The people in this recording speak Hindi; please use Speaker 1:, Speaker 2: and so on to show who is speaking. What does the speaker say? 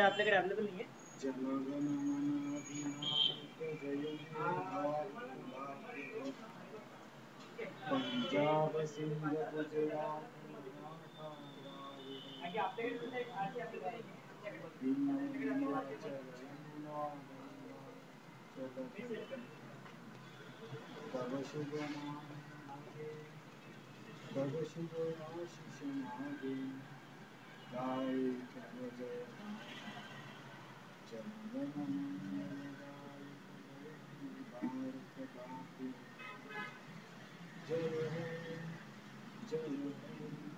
Speaker 1: आपल्याकडे अवेलेबल नाही आहे
Speaker 2: पंजाब सिंध गुजरात जय जय